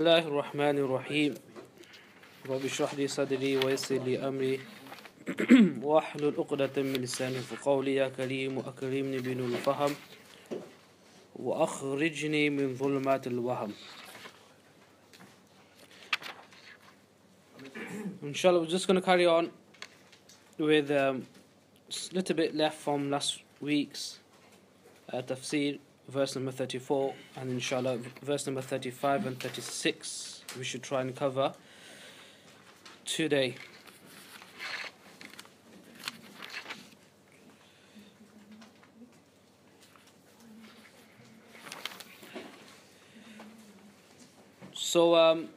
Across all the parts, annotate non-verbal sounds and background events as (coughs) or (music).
الله الرحمن الرحيم رب اشرح لي صدري ويسر لي أمري واحلل عقدة من لساني قولي يا كريم أكرمني بنور الفهم وأخرجني من ظلمات الوهم Inshallah, we're just going to carry on with um, a little bit left from last week's uh, tafsir, verse number 34, and inshallah, verse number 35 and 36 we should try and cover today. So, um,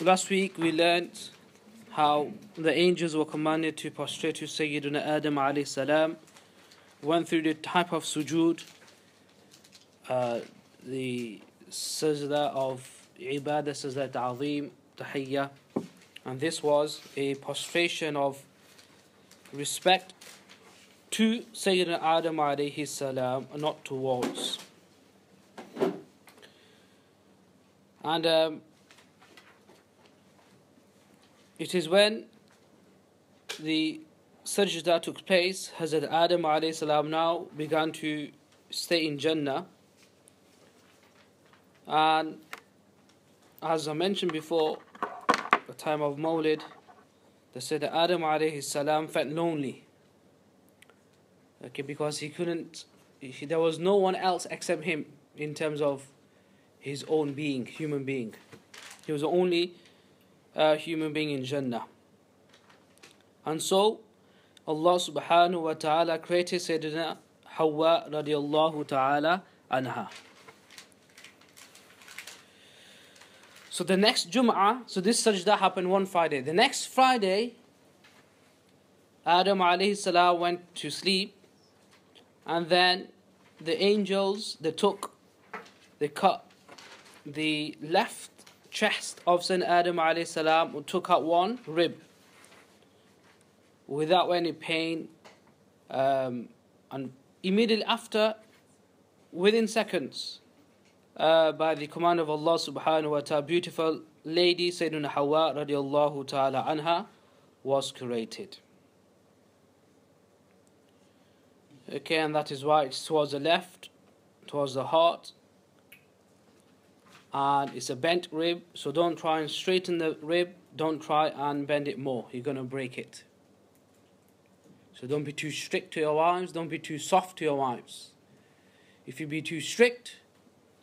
last week we learned how the angels were commanded to prostrate to Sayyidina Adam alayhi salam, went through the type of sujood, uh, the sajda of ibadah, sajda ta'zeem, tahiyya, and this was a prostration of respect to Sayyidina Adam alayhi salam, not towards. And um, it is when the sajda took place, Hazrat Adam alayhi salam now began to stay in Jannah. And as I mentioned before, the time of Mawlid, they said Adam alayhi salam felt lonely. Okay, because he couldn't, he, there was no one else except him in terms of his own being, human being. He was the only uh, human being in Jannah. And so, Allah subhanahu wa ta'ala created Sayyidina Hawa radiallahu ta'ala anha. So the next Jum'ah, so this sajda happened one Friday. The next Friday, Adam alayhi salam went to sleep and then the angels, they took, they cut the left chest of Sayyidina Adam salam took out one rib without any pain um, and immediately after within seconds uh, by the command of Allah subhanahu wa ta'ala beautiful lady Sayyidina Hawa radiallahu ta'ala anha was created. Okay and that is why it's towards the left towards the heart and it's a bent rib so don't try and straighten the rib. Don't try and bend it more. You're going to break it. So don't be too strict to your wives. Don't be too soft to your wives. If you be too strict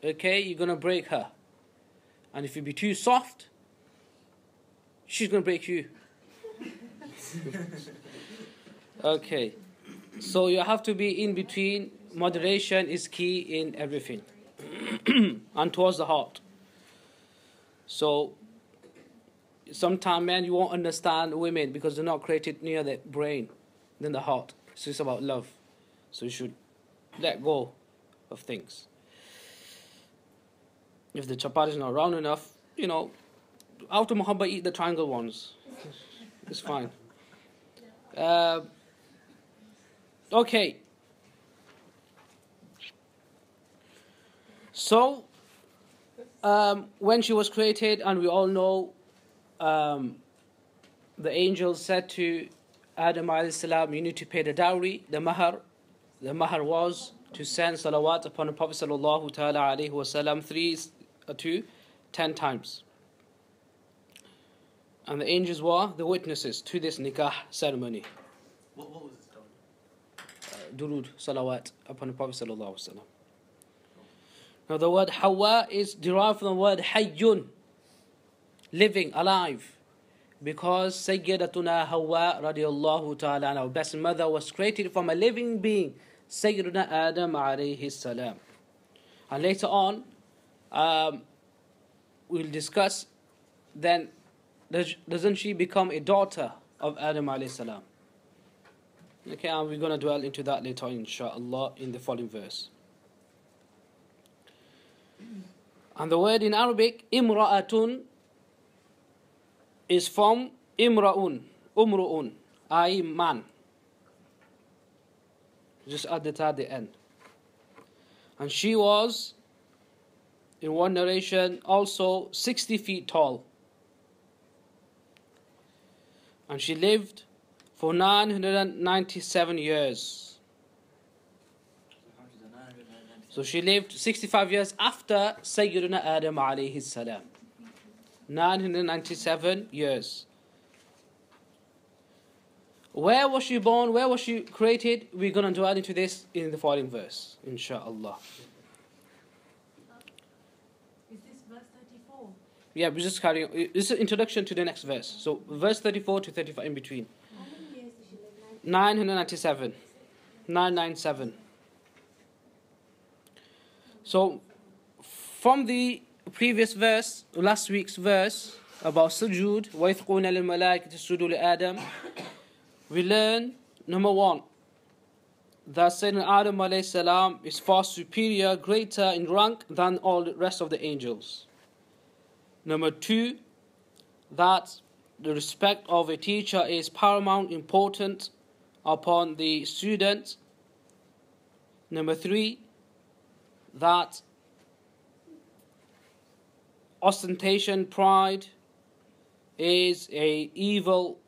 okay you're going to break her. And if you be too soft she's going to break you. (laughs) Okay. So you have to be in between. Moderation is key in everything (clears throat) and towards the heart. So sometimes, man, you won't understand women because they're not created near the brain than the heart. So it's about love. So you should let go of things. If the chapati is not round enough, you know, out of muhabba, eat the triangle ones. It's fine. Uh, okay. So, um, when she was created, and we all know um, the angel said to Adam salam, you need to pay the dowry, the mahar. The mahar was to send salawat upon the Prophet sallallahu ta'ala alayhi wasallam three uh, to ten times. And the angels were the witnesses to this nikah ceremony. What, what was this done? Uh, durud, salawat upon the Prophet sallallahu alaihi wasallam. Now the word Hawa is derived from the word Hayyun, living, alive. Because Sayyidatuna Hawa radiallahu ta'ala, our best mother, was created from a living being, Sayyiduna Adam alayhi salam. And later on, um, we'll discuss then, does, doesn't she become a daughter of Adam alayhi salam? Okay, and we're going to dwell into that later inshallah, in the following verse. And the word in Arabic, imra'atun, is from imra'un, umru'un, i.e. man. Just add ta at the end. And she was, in one narration, also 60 feet tall. And she lived for 997 years. So she lived 65 years after Sayyidina Adam alayhi salam. 997 years. Where was she born? Where was she created? We're going to add into this in the following verse, inshallah. Is this verse 34? Yeah, we're just carrying. This is an introduction to the next verse. So, verse 34 to 35 in between. How many years did she live? 997. 997. So, from the previous verse, last week's verse about sujood, وَيَثْقُونَ لِلْمَلَائِكَةِ اسْجُدُوا لِآدَمَ we learn, number one, that Sayyidina Adam alayhi salam is far superior, greater in rank than all the rest of the angels. Number two, that the respect of a teacher is paramount important upon the student. Number three, that ostentation, pride is a evil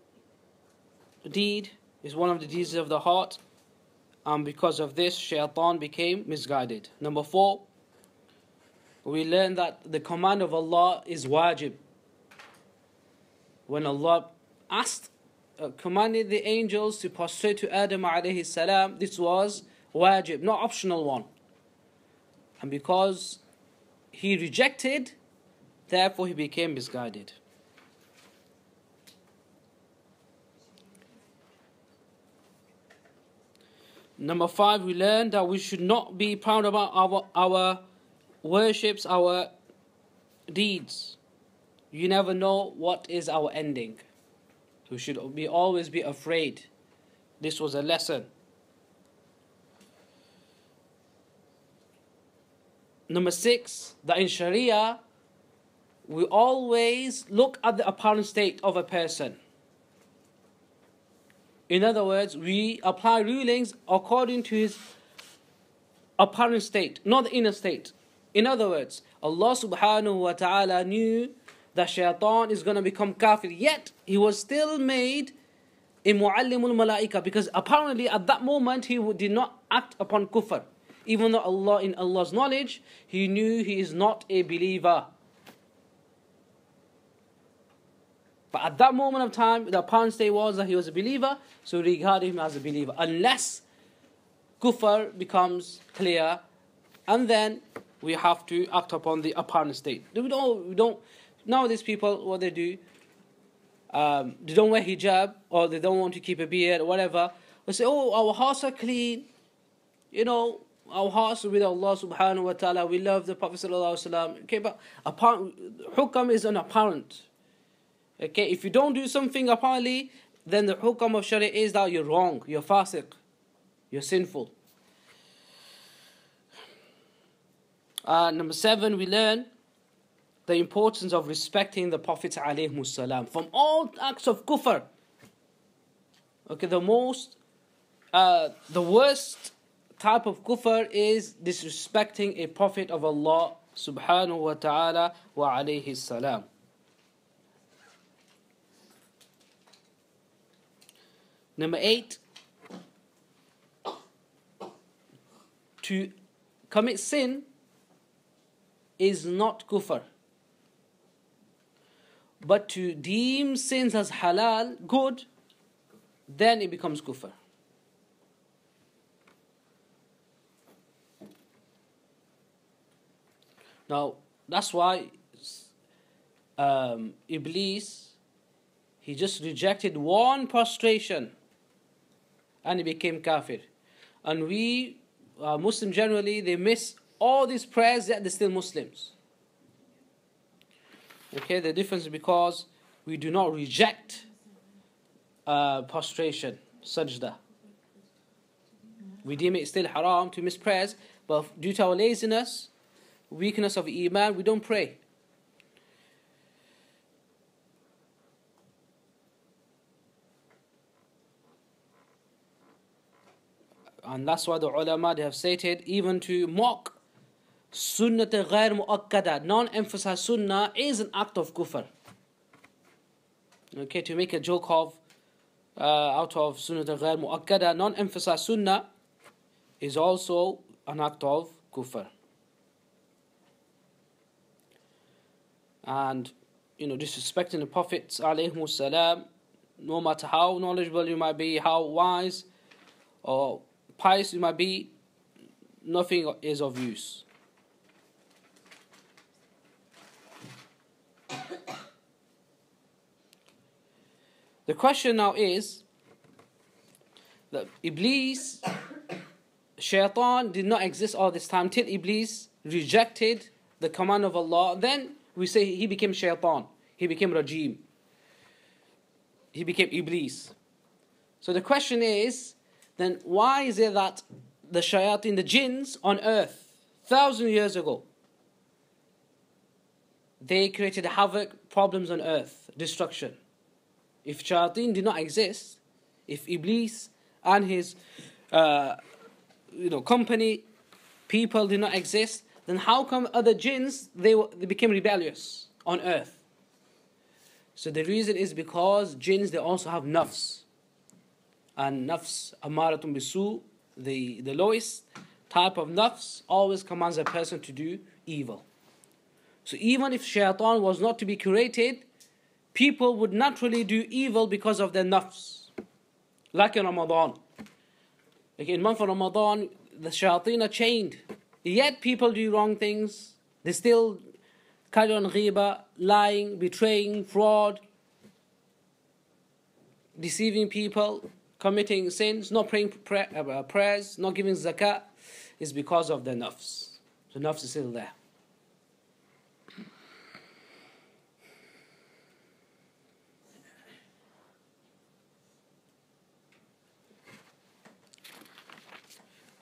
deed, is one of the deeds of the heart, and because of this, shaitan became misguided. Number four, we learn that the command of Allah is wajib. When Allah asked, uh, commanded the angels to prostrate to Adam alayhi salam, this was wajib, not optional one. And because he rejected, therefore he became misguided. Number five, we learn that we should not be proud about our, our worships, our deeds. You never know what is our ending. We should be always be afraid. This was a lesson. Number six, that in Sharia, we always look at the apparent state of a person. In other words, we apply rulings according to his apparent state, not the inner state. In other words, Allah subhanahu wa ta'ala knew that shaitan is going to become kafir, yet he was still made a muallimul malaika because apparently at that moment he did not act upon kufr. Even though Allah, in Allah's knowledge, he knew he is not a believer. But at that moment of time, the apparent state was that he was a believer, so regard him as a believer. Unless kufr becomes clear, and then we have to act upon the apparent state. We don't, we don't, nowadays people, what they do, um, they don't wear hijab, or they don't want to keep a beard, or whatever. They say, oh, our hearts are clean. You know, our hearts with Allah subhanahu wa ta'ala. We love the Prophet sallallahu alaihi wasallam. Okay, but apparent, hukam is an apparent. Okay, if you don't do something apparently, then the hukam of Sharia is that you're wrong, you're fasiq, you're sinful. Uh, number seven, we learn the importance of respecting the Prophet salam from all acts of kufr. Okay, the most, uh, the worst type of kufr is disrespecting a Prophet of Allah subhanahu wa ta'ala wa alayhi salam. Number eight, to commit sin is not kufr. But to deem sins as halal, good, then it becomes kufr. Now, that's why um, Iblis, he just rejected one prostration and he became kafir. And we, uh, Muslims generally, they miss all these prayers yet they're still Muslims. Okay, the difference is because we do not reject uh, prostration, sajda. We deem it still haram to miss prayers, but due to our laziness, weakness of iman, we don't pray. And that's why the ulama they have stated even to mock sunnah ghair muakkada, non-emphasized sunnah is an act of kufr. Okay, to make a joke of uh, out of sunnah ghair muakkada, non-emphasized sunnah is also an act of kufr. And you know, disrespecting the prophets no matter how knowledgeable you might be, how wise or pious you might be, nothing is of use. (coughs) The question now is that Iblis, Shaitan did not exist all this time till Iblis rejected the command of Allah. Then we say he became Shaitan, he became Rajim, he became Iblis. So the question is then why is it that the shayateen, the jinns on earth, thousand years ago, they created havoc, problems on earth, destruction? If shayateen did not exist, if Iblis and his uh, you know company, people did not exist, then how come other jinns they, they became rebellious on earth? So the reason is because jinns they also have nafs and nafs amaratun bisu, the, the lowest type of nafs, always commands a person to do evil. So even if shaitan was not to be created, people would naturally do evil because of their nafs. Like in Ramadan. Like in month of Ramadan, the shayateen are chained. Yet people do wrong things. They still carry on ghiba, lying, betraying, fraud, deceiving people committing sins, not praying pray, uh, prayers, not giving zakat, is because of the nafs. The nafs is still there.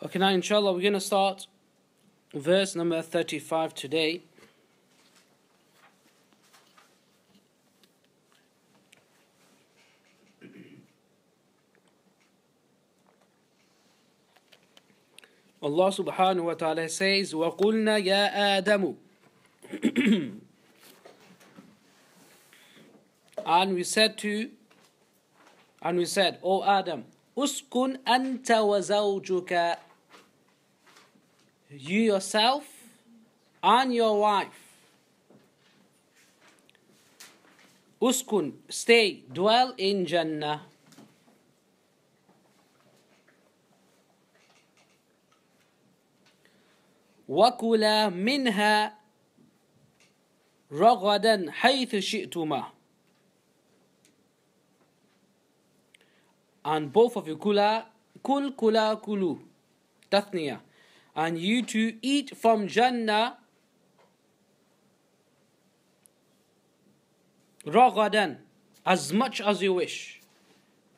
Okay, now inshallah we're going to start verse number 35 today. Allah subhanahu wa ta'ala says, وَقُلْنَا يَا آدَمُ And we said to, and we said, O Adam, uskun anta wa zawjuka. You yourself and your wife. Uskun, stay, dwell in Jannah. وكلا منها رغدا حيث شئتما and both of you kula kul kula kulu tathniya and you to eat from jannah ragadan as much as you wish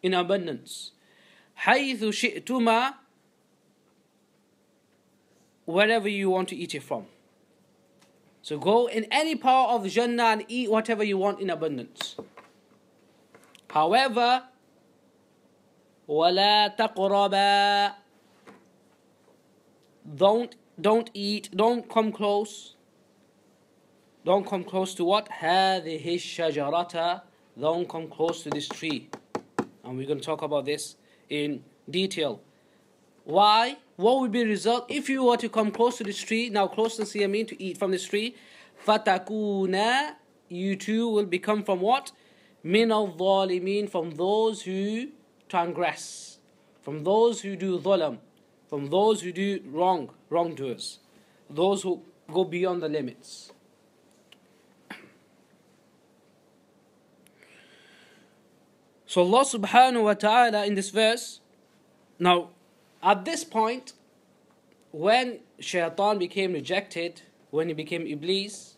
in abundance حيث شئتما wherever you want to eat it from. So go in any part of Jannah and eat whatever you want in abundance. However, وَلَا تَقْرَبَا Don't, don't eat, don't come close. Don't come close to what? هَذِهِ الشَّجَرَةَ Don't come close to this tree. And we're going to talk about this in detail. Why? What would be the result if you were to come close to this tree, now close to see I mean to eat from this tree? Fatakuna, you too will become from what? Min al mean from those who transgress, from those who do dhalam, from those who do wrong, wrongdoers, those who go beyond the limits. So Allah subhanahu wa ta'ala in this verse, now at this point, when Shaitan became rejected, when he became Iblis,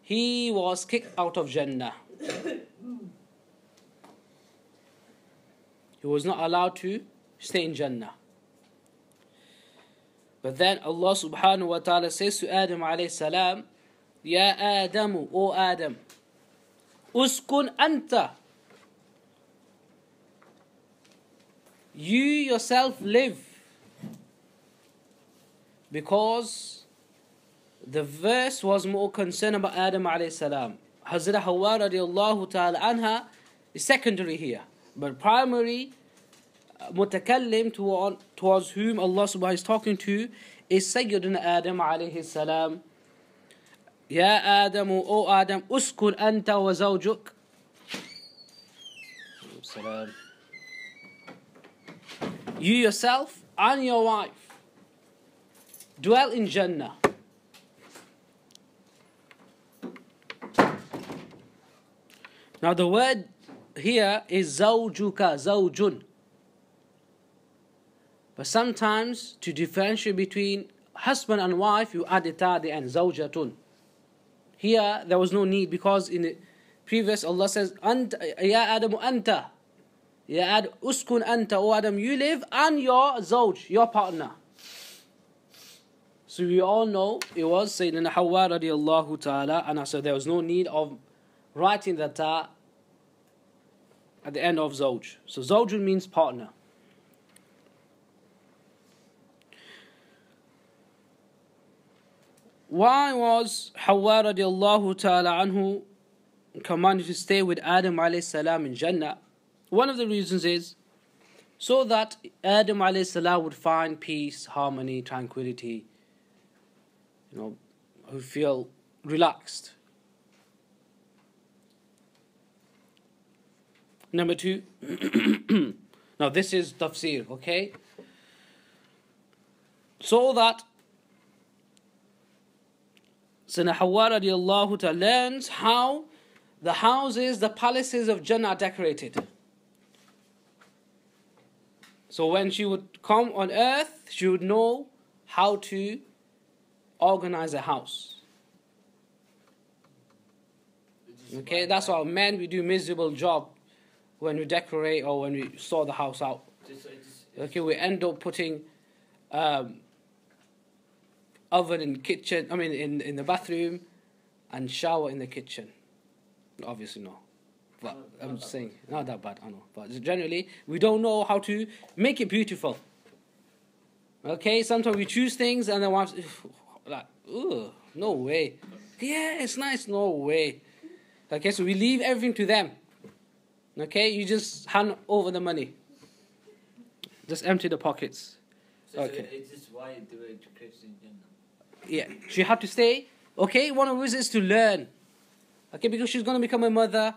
he was kicked out of Jannah. (coughs) he was not allowed to stay in Jannah. But then Allah subhanahu wa ta'ala says to Adam alayhi salam, Ya Adamu, O Adam, uskun anta You yourself live Because the verse was more concerned about Adam alayhi salam. Hazrat Hawa radiallahu ta'ala anha is secondary here. But primary mutakallim towards, towards whom Allah subhanahu is talking to is Sayyidina Adam alayhi salam. Ya آدم O Adam, uskun أنت wa zawjuk. You yourself and your wife dwell in Jannah. Now the word here is زوجك زوجن. But sometimes to differentiate between husband and wife, you add the end, zawjatun. Here there was no need because in the previous Allah says, Ya Adam anta. Ya Ad uskun anta, O Adam, you live and your zawj, your partner. So we all know it was Sayyidina Hawa radiallahu ta'ala, and so there was no need of writing the ta at the end of zawj. So zawj means partner. Why was Hawa radiallahu ta'ala anhu commanded to stay with Adam alayhi salam in Jannah? One of the reasons is so that Adam alayhi salam would find peace, harmony, tranquility, you know, who feel relaxed. Number two, (clears throat) now this is tafsir, okay? So that Sayyidina Hawa radiallahu learns how the houses, the palaces of Jannah are decorated. So when she would come on earth, she would know how to organize a house. Okay, that's why men we do miserable job when we decorate or when we sort the house out. Okay, we end up putting um, oven in kitchen. I mean, in in the bathroom, and shower in the kitchen. Obviously, no. But I'm just saying, not that bad. I know, but generally, we don't know how to make it beautiful. Okay, sometimes we choose things and then once, (sighs) like, ooh, no way. Yeah, it's nice. No way. Okay, so we leave everything to them. Okay, you just hand over the money. Just empty the pockets. So, Okay. so is this why created in Jannah? Yeah, she had to stay. Okay, one of us is to learn. Okay, because she's going to become a mother.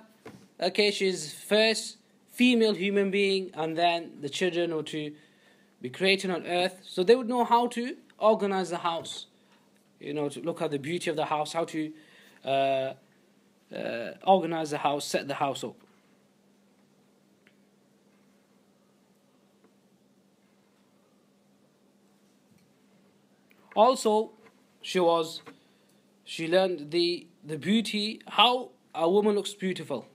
Okay, she's first female human being, and then the children are to be created on earth. So they would know how to organize the house. You know, to look at the beauty of the house, how to uh, uh, organize the house, set the house up. Also, she was she learned the the beauty how a woman looks beautiful.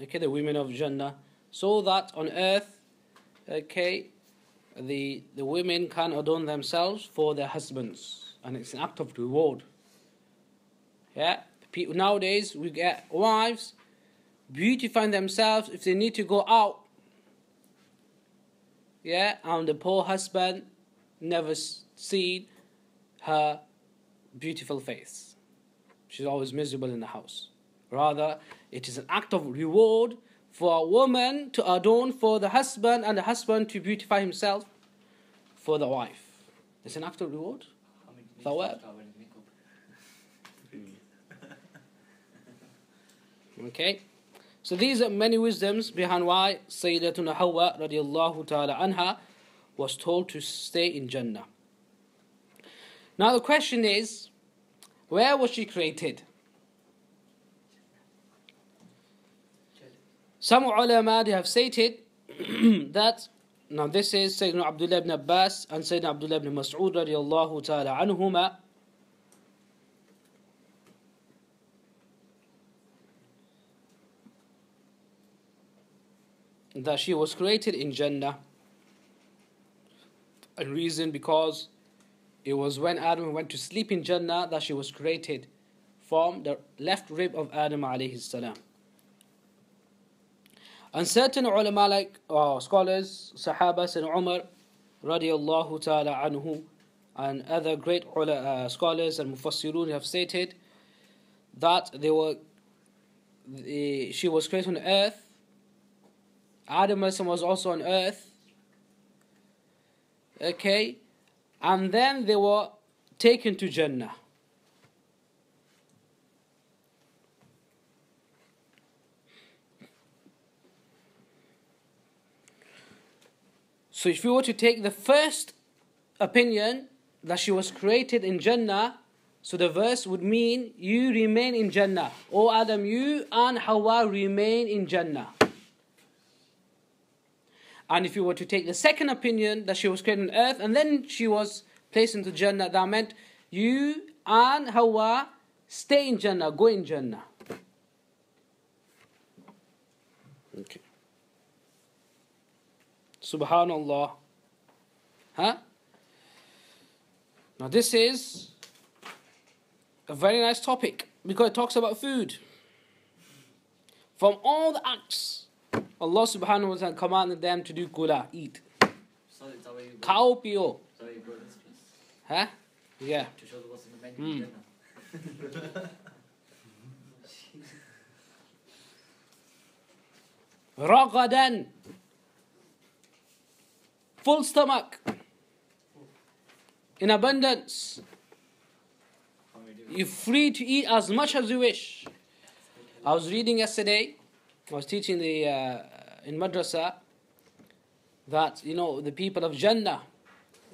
Okay the women of jannah so that on earth okay the the women can adorn themselves for their husbands. And it's an act of reward. Yeah people nowadays we get wives beautifying themselves if they need to go out. Yeah and the poor husband never seen her beautiful face. She's always miserable in the house. Rather, it is an act of reward for a woman to adorn for the husband and the husband to beautify himself for the wife. It's an act of reward. How many For what? start wearing makeup? Okay? So these are many wisdoms behind why Sayyidatuna Hawa radiallahu ta'ala anha was told to stay in Jannah. Now the question is, where was she created? Some ulama have stated (clears throat) that now this is Sayyidina Abdullah ibn Abbas and Sayyidina Abdullah ibn Mas'ud radiallahu ta'ala anhuma that she was created in Jannah. A reason because it was when Adam went to sleep in Jannah that she was created from the left rib of Adam alayhi salam. And certain ulama like uh, scholars, Sahaba and Umar radiallahu ta'ala anhu, and other great uh, scholars and mufassirun have stated that they were the, she was created on earth Adam was also on earth okay and then they were taken to Jannah So if you were to take the first opinion that she was created in Jannah, so the verse would mean you remain in Jannah. O Adam, you and Hawa remain in Jannah. And if you were to take the second opinion that she was created on earth and then she was placed into Jannah, that meant you and Hawa stay in Jannah, go in Jannah. Okay. Subhanallah. Huh? Now, this is a very nice topic because it talks about food. From all the acts, Allah subhanahu wa ta'ala commanded them to do kula, eat. Sorry, is that where you go? Khao pio. Sorry, you brought this place Huh? Yeah. to show what's in the menu. Mm. (laughs) Ragadan. Full stomach. In abundance. How many do You're free to eat as much as you wish. I was reading yesterday, I was teaching the uh, in madrasa that you know the people of Jannah,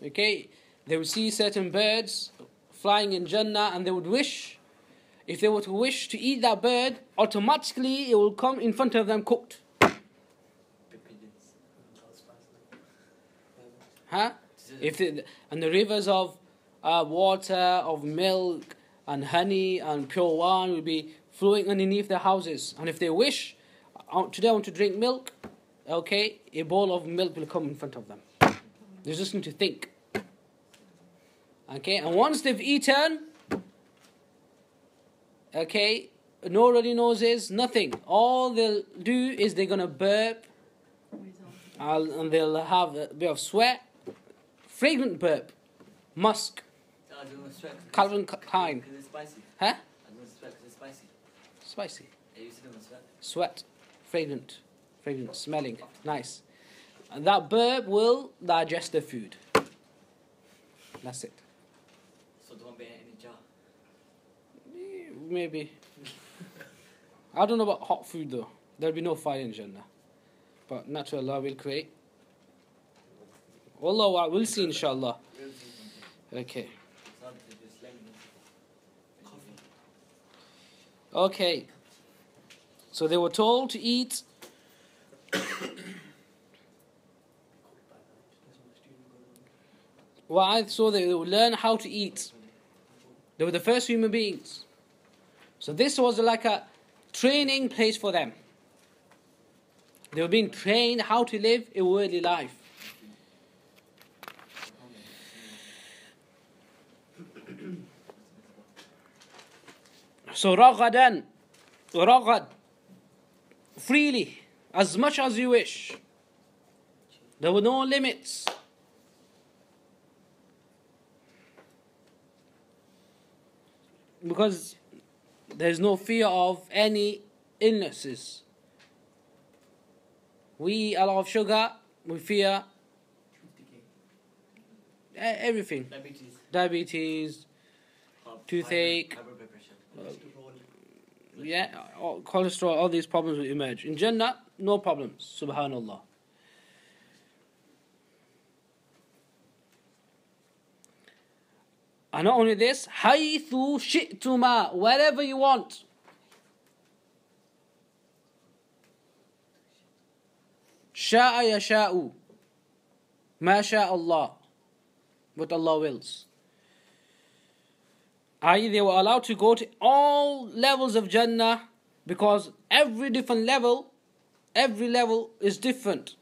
okay, they would see certain birds flying in Jannah and they would wish, if they were to wish to eat that bird, automatically it will come in front of them cooked. Huh? If the, and the rivers of uh, water, of milk, and honey, and pure wine will be flowing underneath their houses. And if they wish, today I want to drink milk, okay, a bowl of milk will come in front of them. They just need to think. Okay, and once they've eaten, okay, no runny noses, nothing. All they'll do is they're gonna burp, uh, and they'll have a bit of sweat, fragrant burp, musk, I don't know sweat. 'cause Calvin (laughs) it's- Klein. Spicy. huh? I don't know sweat spicy. Spicy, Yeah, you said it was sweat. Fragrant, fragrant, smelling, nice. And that burp will digest the food. That's it. So don't be in any jar. Maybe. I don't know about hot food though. There'll be no fire in Jannah. But natural Allah will create. Allah, we'll see inshallah. We'll see something. Okay. It's not because you're slamming it. Coffee. Okay. So they were told to eat why? So they would learn how to eat. They were the first human beings. So this was like a training place for them. They were being trained how to live a worldly life. So ragadan, ragad, freely, as much as you wish. There were no limits. Because there's no fear of any illnesses. We eat a lot of sugar, we fear everything. Diabetes. Diabetes, Toothache. High blood pressure. yeah, all- cholesterol, all these problems will emerge. In Jannah, no problems. Subhanallah. And not only this, حَيْثُ شِئْتُمَا Wherever you want. شاء يشاء ما شاء الله what Allah wills i.e. they were allowed to go to all levels of Jannah because every different level every level is different.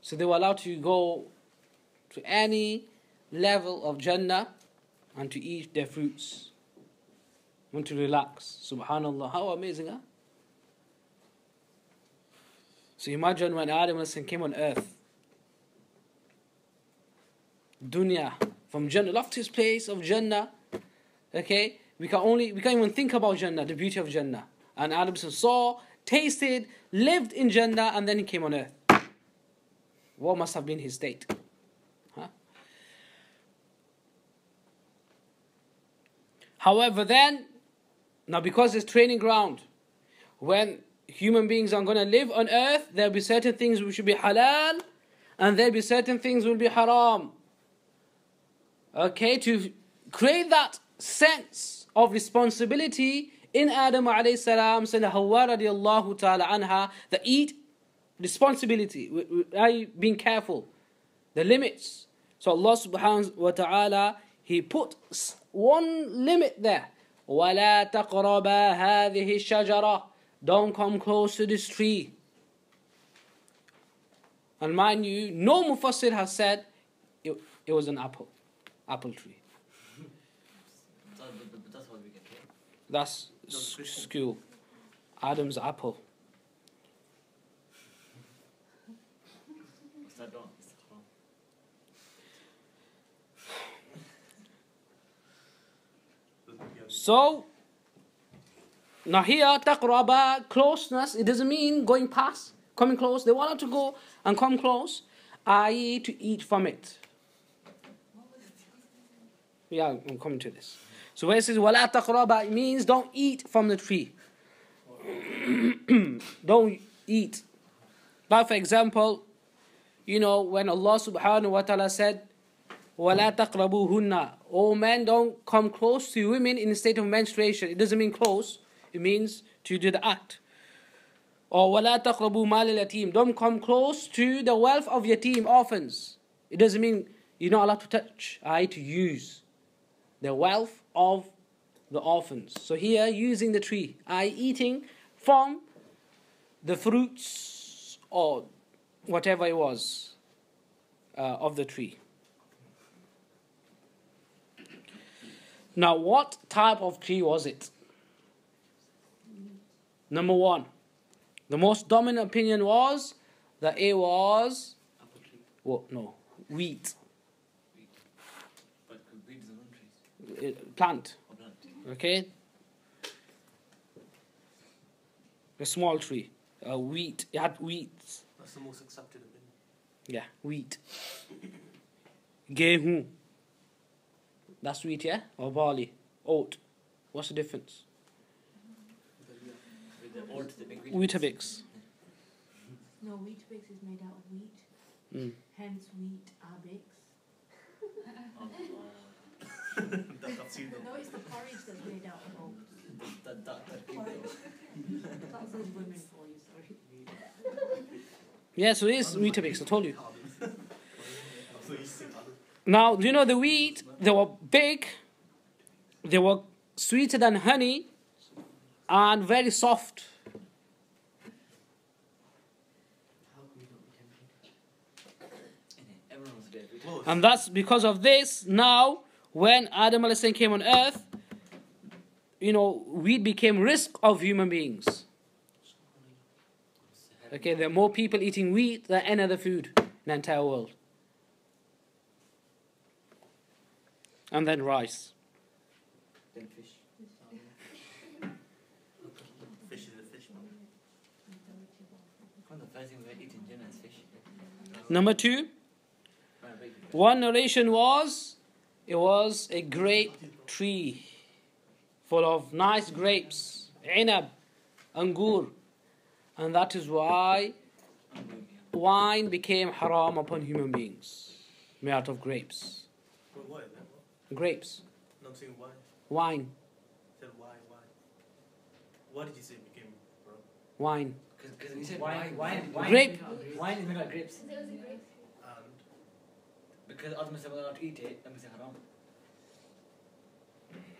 So they were allowed to go to any level of Jannah and to eat their fruits and to relax. Subhanallah how amazing huh? So imagine when Adam and came on earth. Dunya, from Jannah, loftiest place of Jannah. Okay, we can only we can't even think about Jannah, the beauty of Jannah. And Adam saw, tasted, lived in Jannah, and then he came on earth. What must have been his state? Huh? However, then, now because it's training ground, when human beings are going to live on earth, there'll be certain things which will be halal, and there'll be certain things will be haram Okay, to create that sense of responsibility in Adam alayhi salam, Sayyidina Hawa radiallahu ta'ala anha, the eat responsibility, I being careful, the limits. So Allah subhanahu wa ta'ala, He put one limit there. وَلَا تَقْرَبَا هَذِهِ الشَّجَرَةِ Don't come close to this tree. And mind you, no Mufassir has said it, it was an apple, apple tree. That's s- school. Adam's apple. So, now here, taqraba, closeness, it doesn't mean going past, coming close. They wanted to go and come close, i.e., to eat from it. Yeah, I'm coming to this. So when it says wala taqraba it means don't eat from the tree. (clears throat) don't eat. But for example, you know when Allah subhanahu wa ta'ala said wala taqrabuhunna oh men don't come close to women in the state of menstruation. It doesn't mean close. It means to do the act. Or wala taqrabu mal yatim. Don't come close to the wealth of yatim orphans. It doesn't mean you're not allowed to touch, I right, to use the wealth of the orphans. So here, using the tree, I eating from the fruits or whatever it was uh, of the tree. Now, what type of tree was it? Number one, the most dominant opinion was that it was Apple tree. what? No, wheat, Wheat. But wheat is a non trees. uh, plant. Okay, a small tree, uh, wheat. It had wheat. That's the most accepted opinion. Yeah, wheat. Gehu. That's wheat, yeah? Or barley. Oat. What's the difference? With the old, wheat. Weetabix. No, Weetabix is made out of wheat. Mm. Hence, wheat Abix. (laughs) That, I've seen. No, it's the porridge that's made out of oats. that, that, that big Porridge. That's those women for you, sorry. (laughs) Yeah, so it is Weetabix, I told you. (laughs) So you see, Now, do you know the wheat? They were big, they were sweeter than honey, and very soft. Everyone was dead. Close. And that's because of this. Now, when Adam a.s. came on earth, you know, wheat became rizq of human beings. Okay, there are more people eating wheat than any other food in the entire world. And then rice. Then fish. Fish is a fish. One of the first things we had eaten in is fish. Number two, Right, right. one narration was it was a grape tree full of nice grapes, inab, angur. And that is why I'm good, yeah. wine became haram upon human beings, made out of grapes. Wait, why? man? What? Grapes, No, I'm saying why. wine, Said why, why? Why did you say became, bro? wine. Because we said Wine, wine, wine, wine. Grape. Wine is made out of grapes. Because Adam said we're allowed to eat it, then we say haram.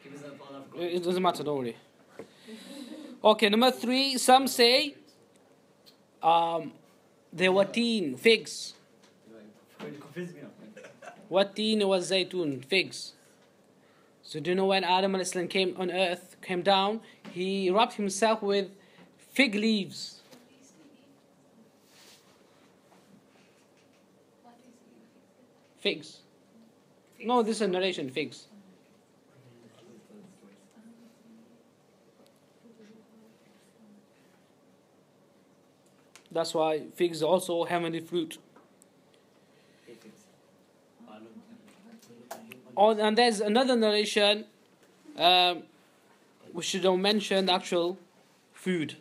Give us that all of It doesn't matter, don't worry. Okay, number three, some say um, they were teen, figs. You confused me now. What teen was zaytun, figs. So do you know when Adam a.s. came on earth, came down, he wrapped himself with fig leaves. Figs. No, this is a narration, figs. That's why figs are also heavenly fruit. Oh, and there's another narration, um, which don't mention the actual food.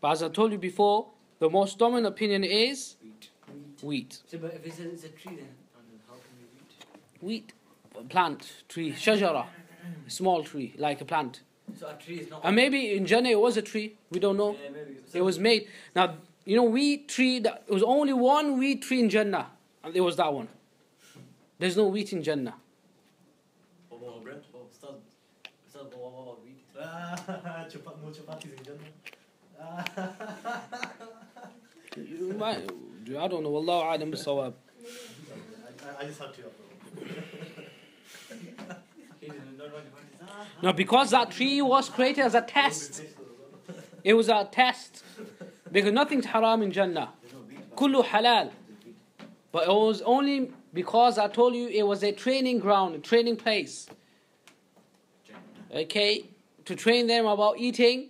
But as I told you before, the most dominant opinion is Wheat. Wheat. So, but if it's a, it's a tree then, how can we eat? Wheat, plant, tree, shajara, small tree, like a plant. So a tree is not. And maybe in Jannah it was a tree, we don't know. Yeah, maybe. It was made. Now, you know, wheat tree, that, it was only one wheat tree in Jannah, and it was that one. There's no wheat in Jannah. Or more bread. Ustaz, Ustaz, what, what about wheat? (laughs) No chapatis in Jannah. (laughs) I don't know. Wallahu alam bisawab. I, just had to upload. He didn't know what it is. Now, because that tree was created as a test, it was a test. Because nothing's haram in Jannah. There's no wheat. Kullu halal. But it was only because I told you it was a training ground, a training place. Okay? To train them about eating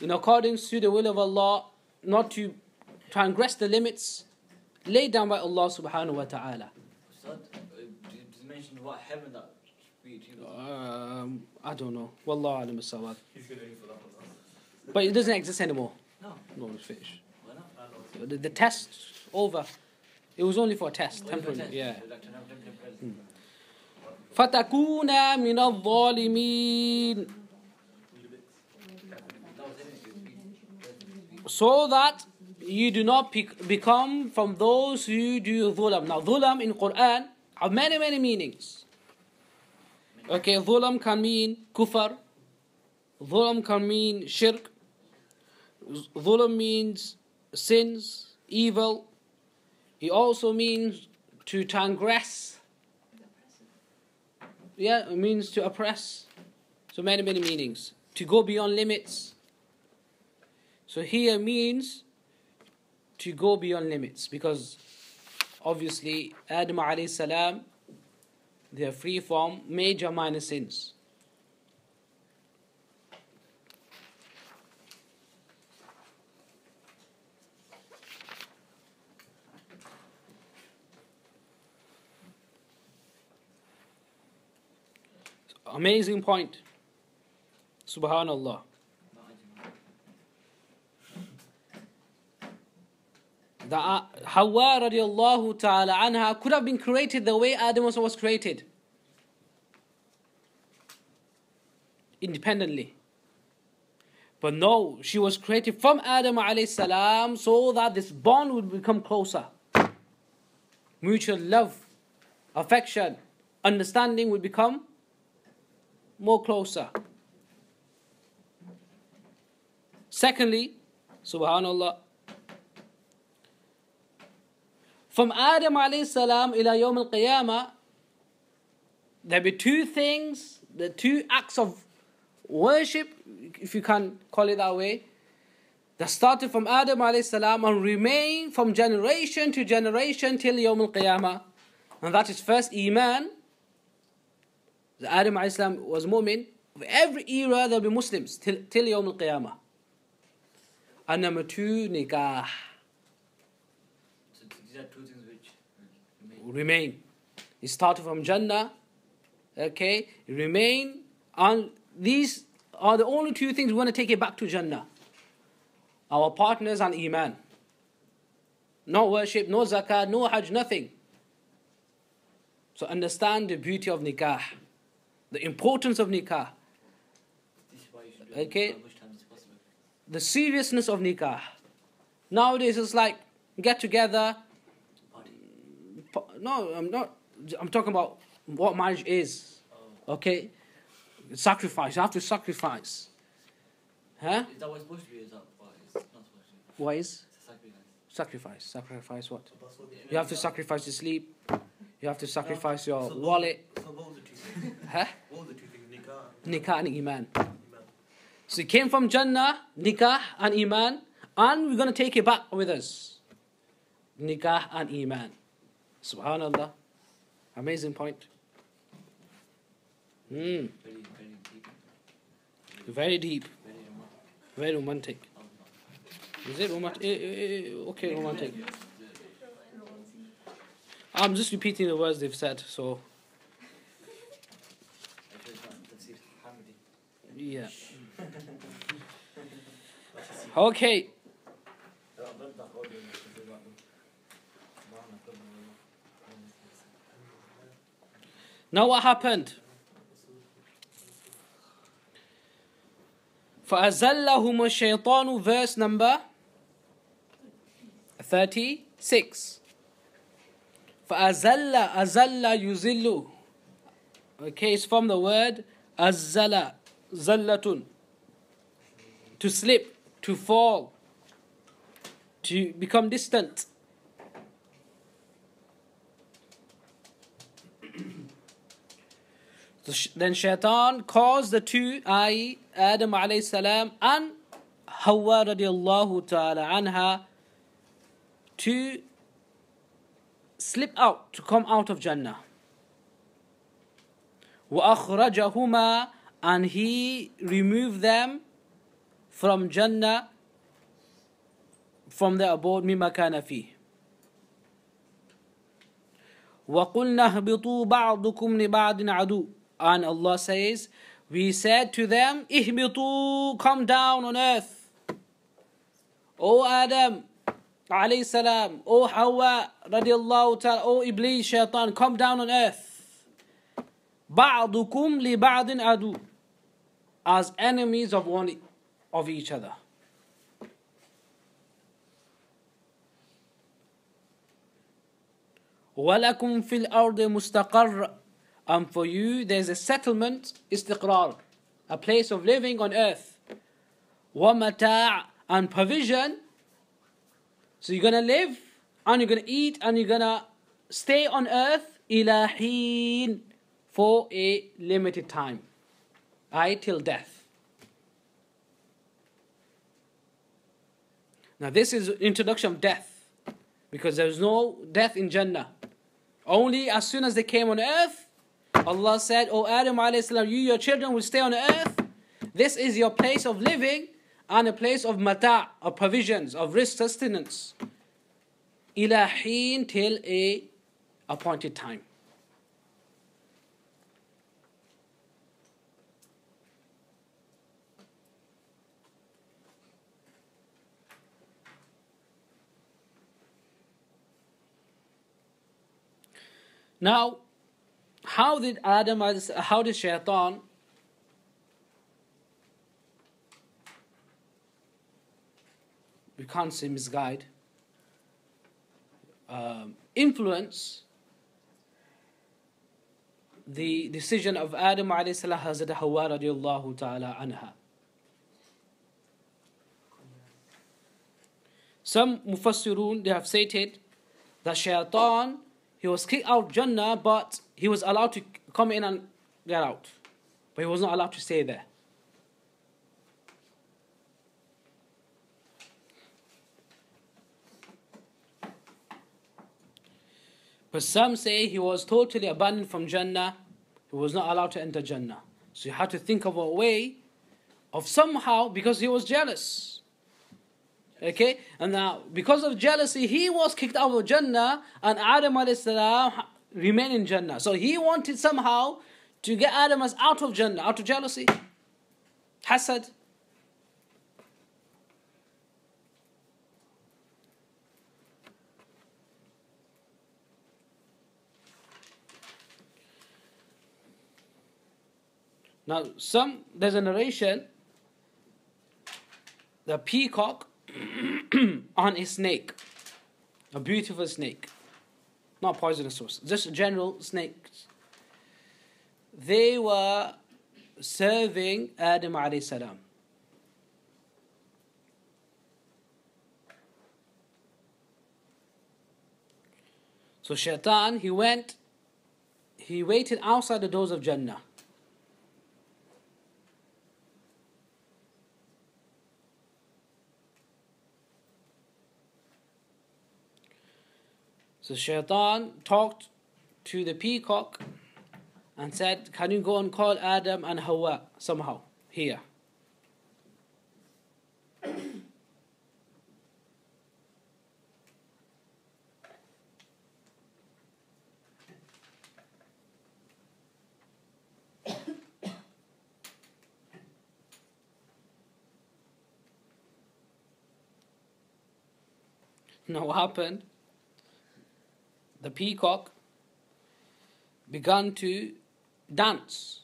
in accordance to the will of Allah, not to transgress the limits laid down by Allah subhanahu wa ta'ala. Ustaz, uh, did did you mention what heaven that wheat tree was? Um, I don't know. Wallahu alam as-sawab. He's gonna aim for that one. huh? But it doesn't exist anymore. No. No, it's finished. Why not? I know. The, the test over. It was only for a test, Only for temporary. test. Yeah. Like temp- temp- temporary. فتكون من الظالمين Need a bit. That was it. it was wheat. so that you do not bec- become from those who do dhulam. Now, dhulam in Quran have many, many meanings. Okay, dhulam can mean kufr, dhulam can mean shirk, dhulam means sins, evil. It also means to transgress. Yeah, it means to oppress. So many, many meanings. To go beyond limits. So here means to go beyond limits because obviously Adam alayhi salam they are free from major minor sins. Amazing point. Subhanallah. That uh, Hawa radiallahu ta'ala anha could have been created the way Adam was- was created. Independently. But no, she was created from Adam alayhi salam so that this bond would become closer. Mutual love, affection, understanding would become more closer. Secondly, subhanallah, from Adam salam ila yawm al qiyamah, there be two things, the two acts of worship, if you can call it that way, that started from Adam salam and remain from generation to generation till yawm al qiyamah. And that is first Iman. The Adam salam was mu'min. Of every era there will be Muslims till, till yawm al qiyamah. And number two, nikah. So these are two things which remain. It started from Jannah, okay, remain, and these are the only two things we want to take it back to Jannah. Our partners and Iman. No worship, no zakat, no hajj, nothing. So understand the beauty of nikah, the importance of nikah, This is why you should do it Okay. as much time as possible. the seriousness of nikah. Nowadays it's like get together, No, I'm not. I'm talking about what marriage is. Oh. Okay, sacrifice. You have to sacrifice. Huh? Is that what it's supposed to be? Is that what it's not supposed to be? What is sacrifice. sacrifice? Sacrifice what? You have to sacrifice your sleep. You have to sacrifice your So wallet. So what were the two things? (laughs) Huh? What were the two things? Nikah. Nikah and iman. Iman. So it came from Jannah, nikah and iman, and we're gonna take it back with us. Nikah and iman. Subhanallah. Amazing point. Hmm. Very, very deep. Very deep. Very romantic. Is it romantic? Eh, eh, eh, okay, romantic. I'm just repeating the words they've said, so Actually, it's not Tafsir Hamidi. yeah. (laughs) Okay. Now what happened? فأزلهم الشيطان verse number 36 فأزل أزل يزل Okay, it's from the word أزل زلة to slip, to fall, to become distant. then shaitan caused the two, i.e. Adam alayhi salam and Hawa radiallahu ta'ala anha to slip out, to come out of Jannah. وَأَخْرَجَهُمَا And he removed them from Jannah, from their abode, مِمَّا كَانَ فِيهِ وَقُلْنَا اهْبِطُوا بَعْضُكُمْ لِبَعْضٍ عَدُوٍ And Allah says, we said to them, اهْبِطُوا Come down on earth. O Adam, alayhi salam, O Hawa, radiallahu ta'ala, O Iblis, shaitan, come down on earth. بَعْضُكُمْ لِبَعْضٍ عَدُوٍ As enemies of one of each other. وَلَكُمْ فِي الْأَرْضِ مُسْتَقَرٌّ And for you there's a settlement, istiqrar, a place of living on earth. وَمَتَاعٌ And provision. So you're gonna live, and you're gonna eat, and you're gonna stay on earth إِلَى حِينٍ For a limited time. I till death. Now this is introduction of death. Because there is no death in Jannah. Only as soon as they came on earth, Allah said, O Adam alayhi you your children will stay on earth. This is your place of living and a place of mata, of provisions, of rich sustenance. Ilahin till a appointed time. Now, how did Adam, how did Shaitan we can't say misguide, um, influence the decision of Adam alayhi salam Hazrat Hawa radiallahu ta'ala anha. Some mufassirun, they have stated that shaitan, he was kicked out of Jannah, but he was allowed to come in and get out. But he was not allowed to stay there. But some say he was totally abandoned from Jannah. He was not allowed to enter Jannah. So you had to think of a way of somehow, because he was jealous. Okay? And now, because of jealousy, he was kicked out of Jannah and Adam salam remained in Jannah. So he wanted somehow to get Adam out of Jannah, out of jealousy. Hasad. Now, some there's a narration. The peacock (clears throat) on a snake, a beautiful snake, not poisonous source, just general snakes. They were serving Adam alayhi salam. So Shaitan, he went, he waited outside the doors of Jannah. So Shaitan talked to the peacock and said, Can you go and call Adam and Hawa somehow here? (coughs) Now, what happened? The peacock began to dance.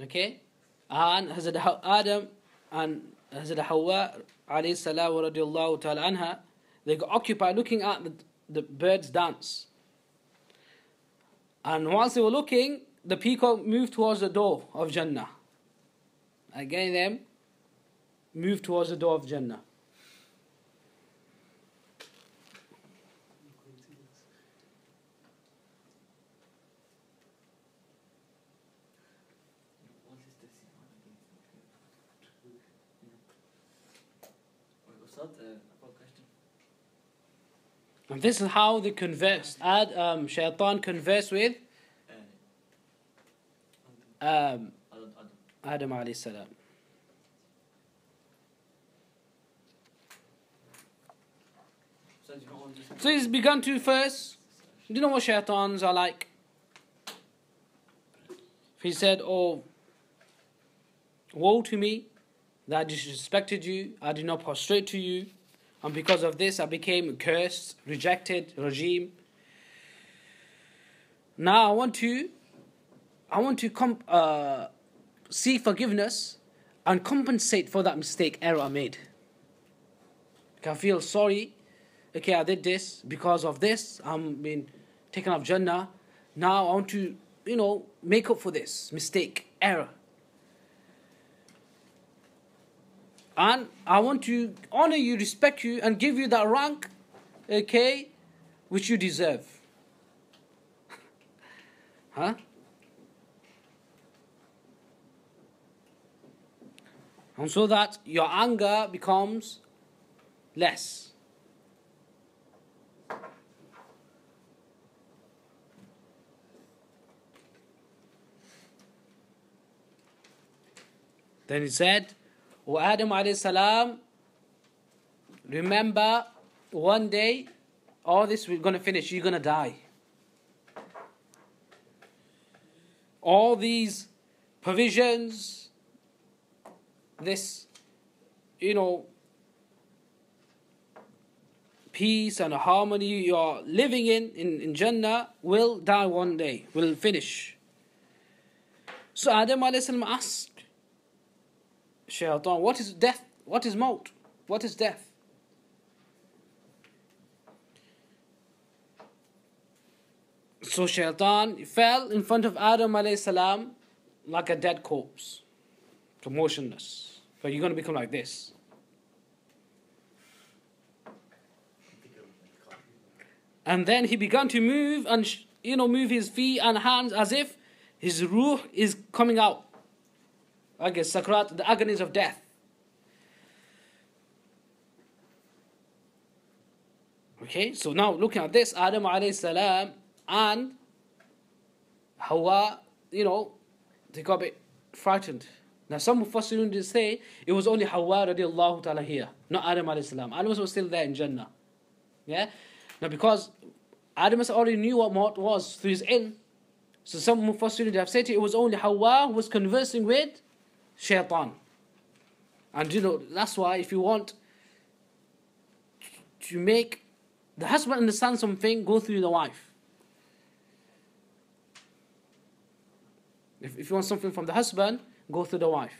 Okay? And Hazrat Adam and Hazrat Hawa alayhi salam radiallahu ta'ala anha, they got occupied looking at the, the birds dance. And once they were looking, the peacock moved towards the door of Jannah. Again, them moved towards the door of Jannah. What is this? Wait, Ustad, uh, I've got a question. And this is how they conversed. Ad, um, Shaitan conversed with um, Adam, alayhi salam. So he's begun to first. Do you know what shaitans are like? He said, Oh, woe to me that I disrespected you, I did not prostrate to you, and because of this I became cursed, rejected, rajeem. Now I want to, I want to comp- uh, seek forgiveness and compensate for that mistake, error I made. Like, I feel sorry okay, I did this because of this. I'm being taken off Jannah. Now I want to, you know, make up for this mistake, error. And I want to honor you, respect you, and give you that rank, okay, which you deserve. (laughs) huh? And so that your anger becomes less. Then he said, O Adam alayhi salam, remember one day, all this we're going to finish, you're going to die. All these provisions, this, you know, peace and harmony you're living in, in, in Jannah, will die one day, will finish. So Adam alayhi salam asked, Shaitan, what is death? What is maut? What is death? So Shaitan fell in front of Adam alayhi salam like a dead corpse, so motionless. So you're going to become like this. And then he began to move and you know move his feet and hands as if his ruh is coming out. Guess sakrat, the agonies of death. Okay, so now looking at this, Adam alayhi salam and Hawa, you know, they got a bit frightened. Now some Mufassirun did say it was only Hawa radiallahu ta'ala here, not Adam alayhi salam. Adam was still there in Jannah. Yeah? Now because Adam already knew what Maut was through his ilm. So some Mufassirun have said it was only Hawa who was conversing with shaitan. And you know, that's why if you want to make the husband understand something, go through the wife. If, if you want something from the husband, go through the wife.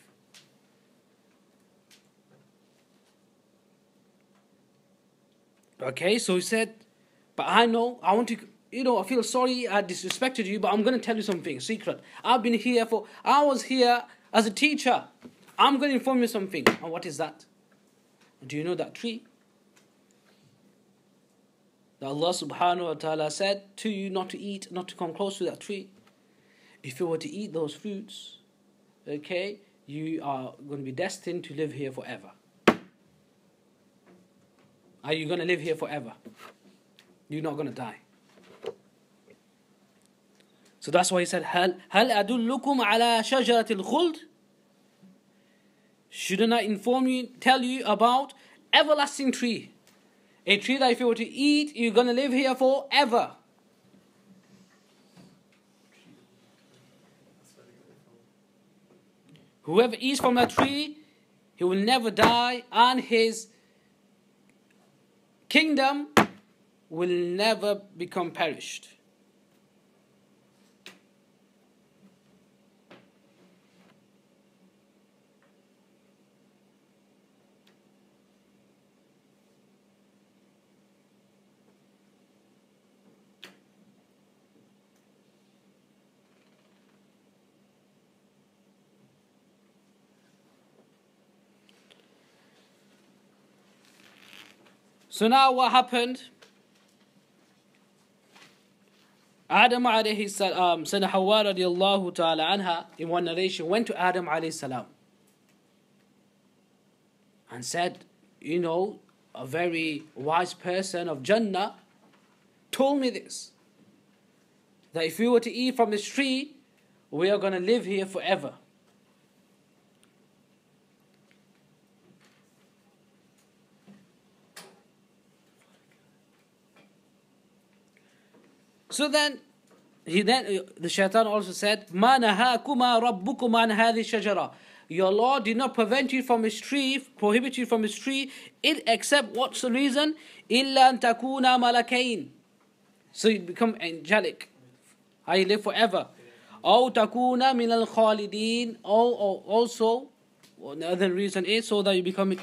Okay, so he said, but I know, I want to, you know, I feel sorry I disrespected you, but I'm going to tell you something, secret. I've been here for, I was here as a teacher. I'm going to inform you something. And what is that? Do you know that tree? That Allah subhanahu wa ta'ala said to you not to eat, not to come close to that tree. If you were to eat those fruits, okay, you are going to be destined to live here forever. Are you going to live here forever? You're not going to die. So that's why he said, هل, هل أدلكم على شجرة الخلد? Shouldn't I inform you, tell you about everlasting tree? A tree that if you were to eat, you're going to live here forever. Whoever eats from that tree, he will never die, and his kingdom will never become perished. So now what happened? Adam alayhi salam, um, Sayyidina Hawa radiallahu ta'ala anha, in one narration, went to Adam alayhi salam and said, you know, a very wise person of Jannah told me this. That if we were to eat from this tree, we are going to live here forever. So then, he then uh, the shaitan also said, "Ma nahakuma rabbukum an shajara." Your Lord did not prevent you from his tree, prohibit you from his tree, it except what's the reason? Illa takuna malakain. So you become angelic. I live forever. Aw takuna min al khalidin. Also, another reason is so that you become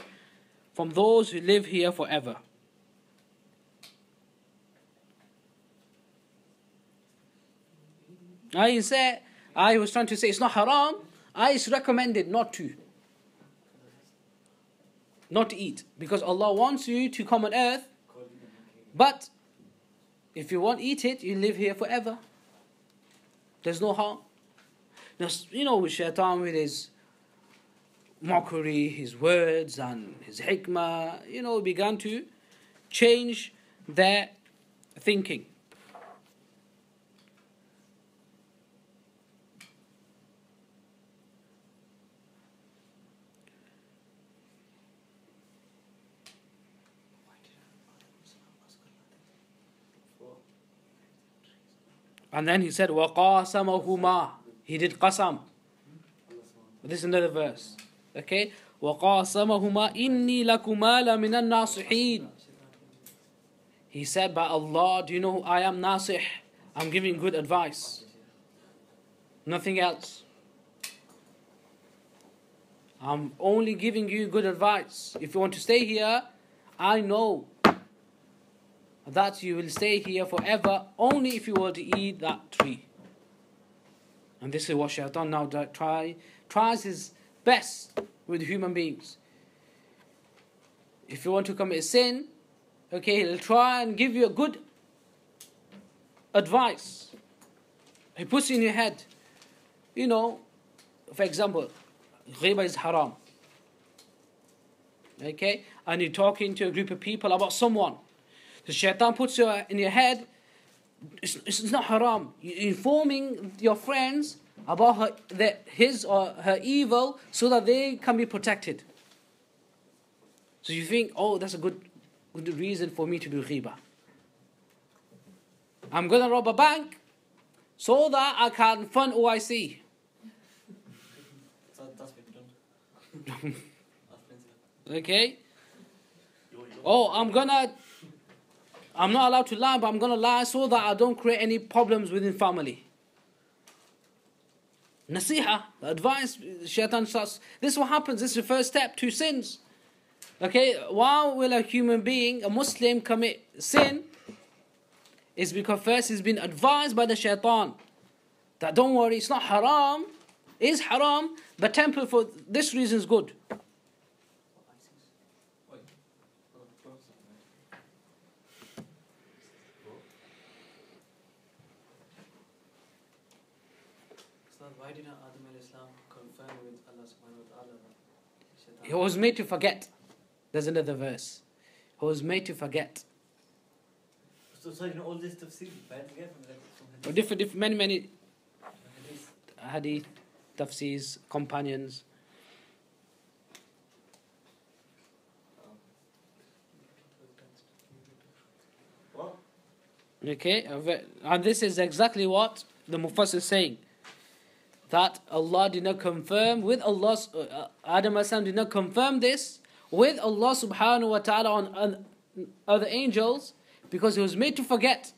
from those who live here forever. I said, I was trying to say it's not haram. I is recommended not to. Not to eat. Because Allah wants you to come on earth. But if you won't eat it, you live here forever. There's no harm. Now, you know, with shaitan, with his mockery, his words, and his hikmah, you know, began to change their thinking. And then he said, وَقَاسَمَهُمَا He did qasam. This is another verse. Okay? وَقَاسَمَهُمَا إِنِّي لَكُمَا لَمِنَ النَّاصِحِينَ He said, by Allah, do you know who I am nasih? I'm giving good advice. Nothing else. I'm only giving you good advice. If you want to stay here, I know that you will stay here forever only if you were to eat that tree. And this is what Shaitan now try, tries his best with human beings. If you want to commit sin, okay, he'll try and give you a good advice. He puts in your head, you know, for example, ghiba is haram. Okay? And you're talking to a group of people about someone the shaitan puts you in your head, it's, it's not haram. You're informing your friends about her, the, his or her evil so that they can be protected. So you think, oh, that's a good, good reason for me to do ghiba. I'm going to rob a bank so that I can fund OIC. That's what (laughs) you okay? Oh, I'm going to I'm not allowed to lie, but I'm going to lie so that I don't create any problems within family. Nasiha, advice, shaitan starts. This is what happens. This is the first step to sins. Okay, why will a human being, a Muslim, commit sin? Is because first he's been advised by the shaitan that don't worry, it's not haram, it is haram, but temple for this reason is good. why did Adam al-Islam confirm with Allah subhanahu wa ta'ala He was made to forget. There's another verse. who was made to forget. So, so you know all this tafsir, from like from hadith? different, different, many, many Hadith. hadith, tafsirs, companions. Okay, uh, and this is exactly what the Mufassir is saying. That Allah did not confirm with Allah, uh, uh, Adam as did not confirm this with Allah subhanahu wa ta'ala on on other angels because he was made to forget.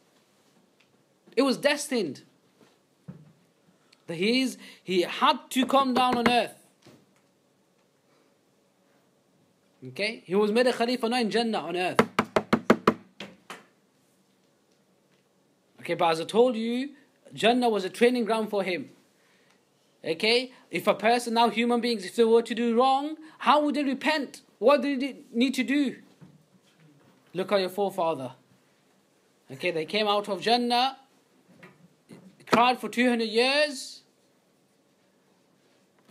It was destined. That he, is, he had to come down on earth. Okay? He was made a Khalifa not in Jannah on earth. Okay, but as I told you, Jannah was a training ground for him. Okay, if a person now, human beings, if they were to do wrong, how would they repent? What did they need to do? Look at your forefather. Okay, they came out of Jannah, cried for 200 years,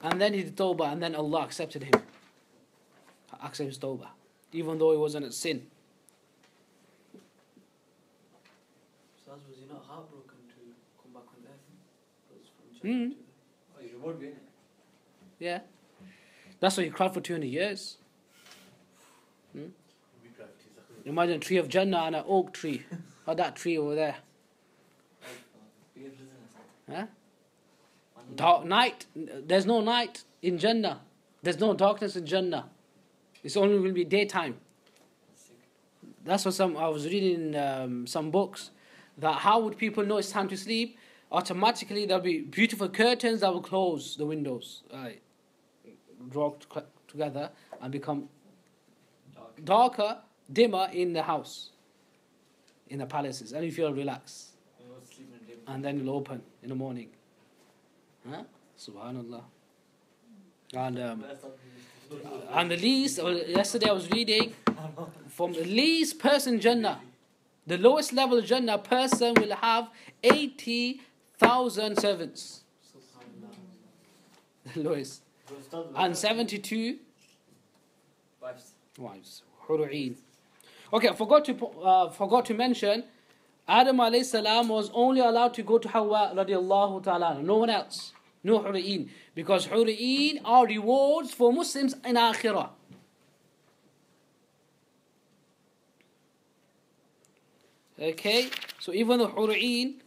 and then he did tawbah, and then Allah accepted him. Accepted his tawbah, even though he wasn't a sin. Saz, was he not heartbroken to come back on earth? Because Mm. Jannah to- you reward me, innit? Yeah. That's why he cried for 200 years. We drive to Zakir. Imagine a tree of Jannah and an oak tree. (laughs) or that tree over there. Like, uh, be a prisoner, so. Huh? Dark night. There's no night in Jannah. There's no darkness in Jannah. It's only will be daytime. That's what some I was reading in um, some books. That how would people know it's time to sleep? Automatically there'll be beautiful curtains that will close the windows, uh, draw together and become Dark. darker, dimmer in the house, in the palaces, and you feel relaxed. You know, sleeping in the day. and then it'll open in the morning. Huh? Subhanallah. And um, and the least, yesterday I was reading from the least person Jannah, the lowest level Jannah person will have 80,000 servants. (laughs) Subhanallah. The lowest. Bro, stop the- And 72 Wives. wives. Huru'een. Okay, I forgot to, uh, forgot to mention, Adam alayhi salam was only allowed to go to Hawa radiallahu ta'ala, no one else. No Huru'een. Because Huru'een are rewards for Muslims in Akhirah. Okay, so even the Huru'een,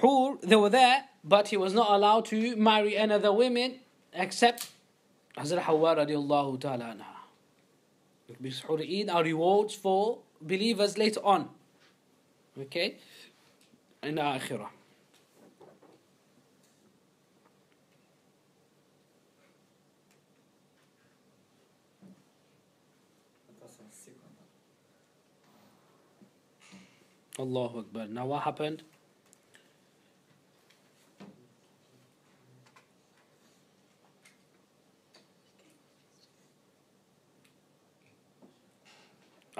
Hur, they were there, but he was not allowed to marry another women except Hazrat Hawa radiallahu ta'ala anha. Because Huru'een are rewards for believers later on. Okay? In the Akhirah. Allahu Akbar. Now what happened?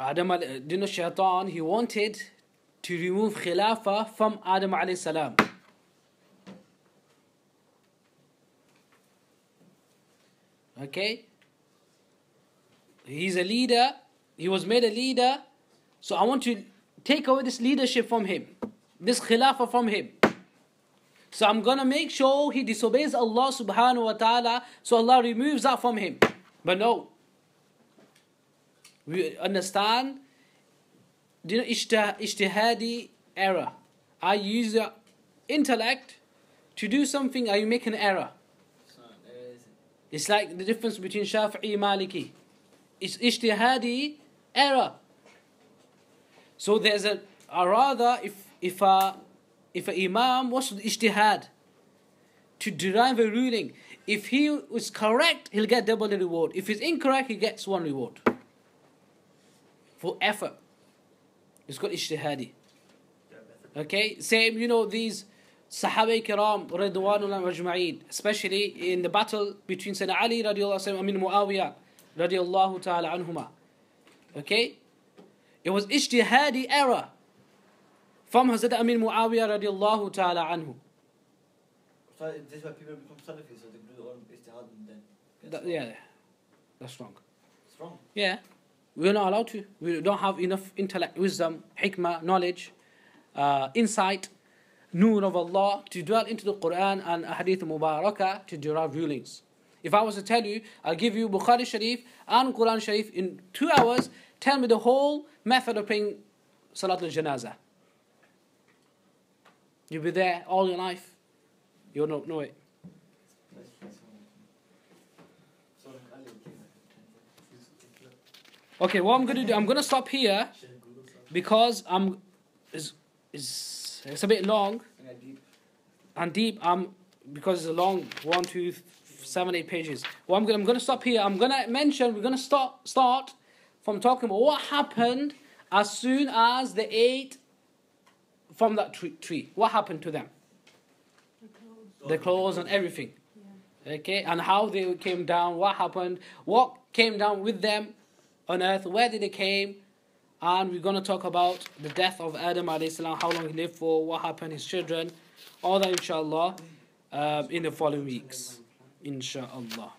Adam, you know, Shaitan, he wanted to remove Khilafah from Adam alayhi salam. Okay? He's a leader. He was made a leader. So I want to take away this leadership from him, this khilafah from him. So I'm gonna make sure he disobeys Allah subhanahu wa ta'ala, so Allah removes that from him. But no. We understand, you know, ijtih- ijtihadi error. I use the intellect to do something, I make an error. It's not, there is- It's like the difference between Shafi'i and Maliki. It's ijtihadi error. So there's a, a rather if if a if an imam was ijtihad to derive a ruling, if he is correct, he'll get double the reward. If he's incorrect, he gets one reward. For effort. It's called ijtihadi. Okay, same, you know, these Sahaba Kiram, Radwanullah Majma'een, especially in the battle between Sayyidina Ali radiallahu anhu, I mean Muawiyah radiallahu ta'ala anhuma. Okay? It was ijtihadi error from Hazrat Amir Muawiyah radiallahu ta'ala anhu. So this is why people become Salafi, so they do their own ijtihad and then. That- yeah, that's wrong. It's wrong. Yeah. We're not allowed to. We don't have enough intellect, wisdom, hikmah, knowledge, uh, insight, nur of Allah to dwell into the Quran and Hadith Mubarakah to derive rulings. If I was to tell you, I'll give you Bukhari Sharif and Quran Sharif in two hours, tell me the whole method of praying Salatul Janazah. You'll be there all your life. You'll not know it. Okay, what I'm gonna do, I'm gonna stop here because I'm is is it's a bit long and deep. Um, because it's a long one, two, th- seven, eight pages. Well, I'm gonna I'm gonna stop here. I'm gonna mention we're gonna start start from talking about what happened as soon as they ate from that tree. tree. What happened to them? The clothes and everything. Okay, and how they came down. What happened? What came down with them on earth? Where did they came? And we're gonna talk about the death of Adam alayhi salam, how long he lived for, what happened, his children, all that inshallah um, in the following weeks. Inshallah.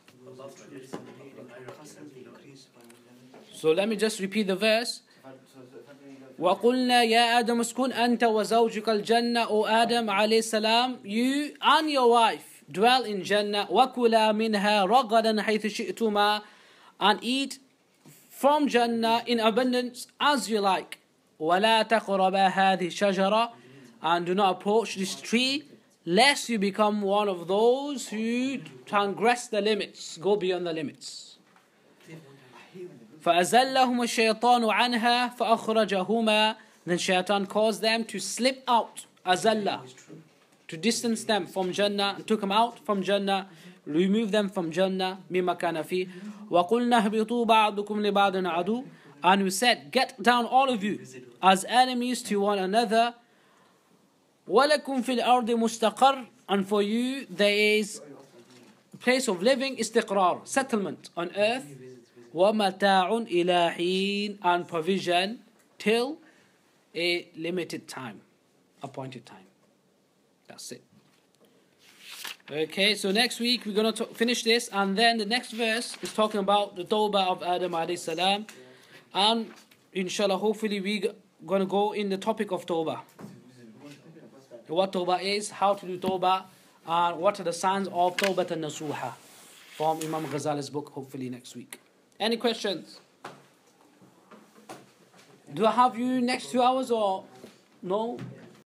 So let me just repeat the verse. وقلنا يا آدم اسكن أنت وزوجك الجنة O Adam عليه السلام you and your wife dwell in Jannah وكلا منها رغدا حيث شئتما and eat from Jannah in abundance as you like ولا تقربا هذه الشجرة and do not approach this tree lest you become one of those who transgress the limits go beyond the limits فأزلهم الشيطان عنها فأخرجهما Then shaitan caused them to slip out أزل to distance them from Jannah and took them out from Jannah remove them from Jannah مما كان فيه وقلنا اهبطوا بعضكم لبعض عدو and we said get down all of you as enemies to one another ولكم في الأرض مستقر and for you there is a place of living استقرار settlement on earth ومتاع إلى حين and provision till a limited time appointed time that's it okay so next week we're going to finish this and then the next verse is talking about the tawbah of Adam alayhi salam and inshallah hopefully we're going to go in the topic of tawbah what tawbah is how to do tawbah and what are the signs of tawbah and nasuha from Imam Ghazali's book hopefully next week any questions? Do I have you next two hours or no?